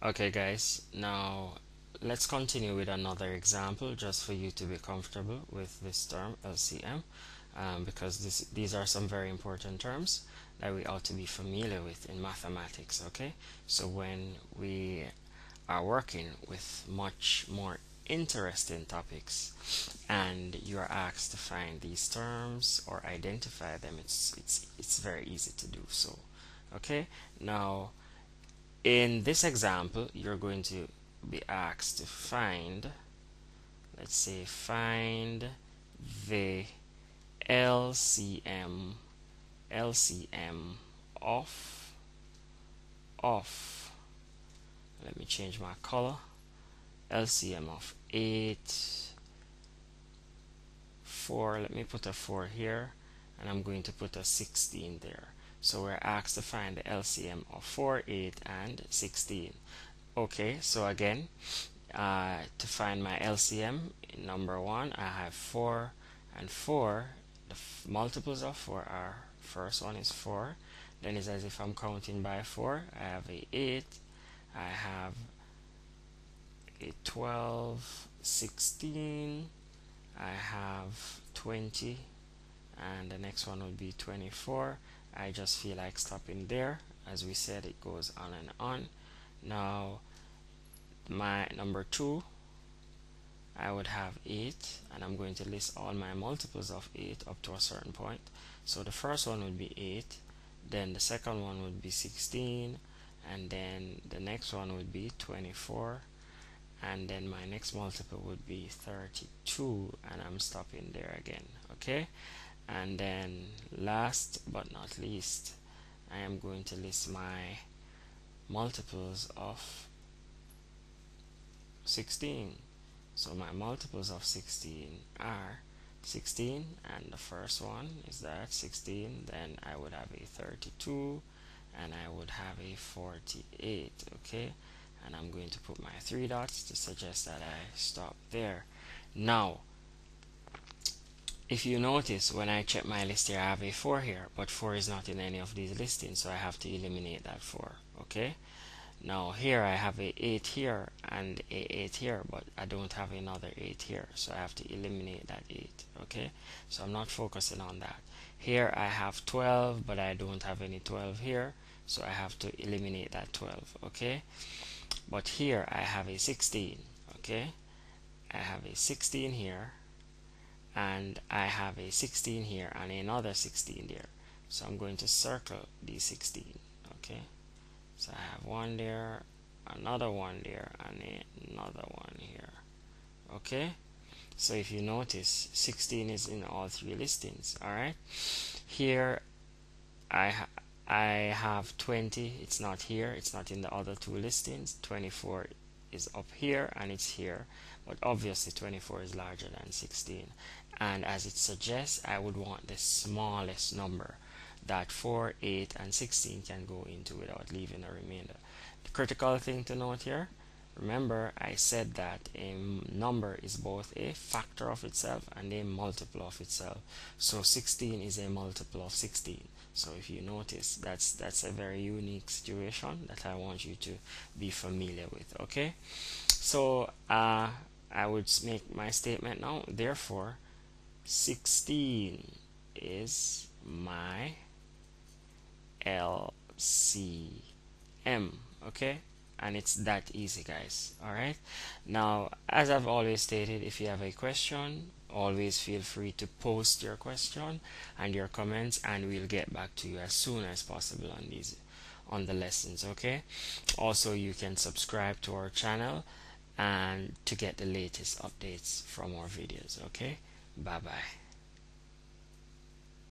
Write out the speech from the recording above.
Okay guys, now let's continue with another example just for you to be comfortable with this term LCM um, because this, these are some very important terms that we ought to be familiar with in mathematics okay? So when we are working with much more interesting topics and you are asked to find these terms or identify them it's it's it's very easy to do so okay? Now in this example you're going to be asked to find let's say find the LCM LCM of of let me change my color LCM of 8 4 let me put a 4 here and I'm going to put a 16 there so we're asked to find the LCM of 4, 8, and 16. Okay, so again, uh, to find my LCM, number one, I have 4 and 4. The multiples of 4 are, first one is 4. Then it's as if I'm counting by 4. I have a 8. I have a 12, 16. I have 20. And the next one would be 24 I just feel like stopping there. As we said it goes on and on. Now my number two I would have 8 and I'm going to list all my multiples of 8 up to a certain point. So the first one would be 8 then the second one would be 16 and then the next one would be 24 and then my next multiple would be 32 and I'm stopping there again okay and then last but not least I am going to list my multiples of 16 so my multiples of 16 are 16 and the first one is that 16 then I would have a 32 and I would have a 48 okay? And I'm going to put my three dots to suggest that I stop there. Now if you notice when I check my list here I have a 4 here but 4 is not in any of these listings so I have to eliminate that 4 okay? Now here I have a 8 here and a 8 here but I don't have another 8 here so I have to eliminate that 8 okay? So I'm not focusing on that. Here I have 12 but I don't have any 12 here so I have to eliminate that 12 okay? But here I have a 16 okay? I have a 16 here and I have a 16 here and another 16 there. So I'm going to circle the 16 okay? So I have one there another one there and another one here okay? So if you notice 16 is in all three listings alright here I ha I have 20 it's not here it's not in the other two listings 24 is up here and it's here but obviously 24 is larger than 16 and as it suggests I would want the smallest number that 4 8 and 16 can go into without leaving a remainder. The critical thing to note here remember I said that a number is both a factor of itself and a multiple of itself. So 16 is a multiple of 16 so if you notice that's that's a very unique situation that I want you to be familiar with okay? So uh, I would make my statement now. Therefore 16 is my LCM okay and it's that easy guys. Alright now as I've always stated if you have a question always feel free to post your question and your comments and we'll get back to you as soon as possible on these on the lessons okay? Also you can subscribe to our channel and to get the latest updates from our videos okay? Bye bye